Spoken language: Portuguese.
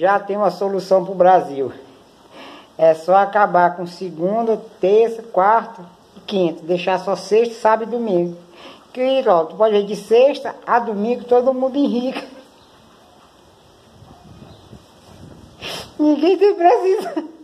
já tem uma solução para o Brasil. É só acabar com segunda, terça, quarta e quinta. Deixar só sexta, sábado e domingo. Que, ó, tu pode ver de sexta a domingo todo mundo enrica. Ninguém tem precisa.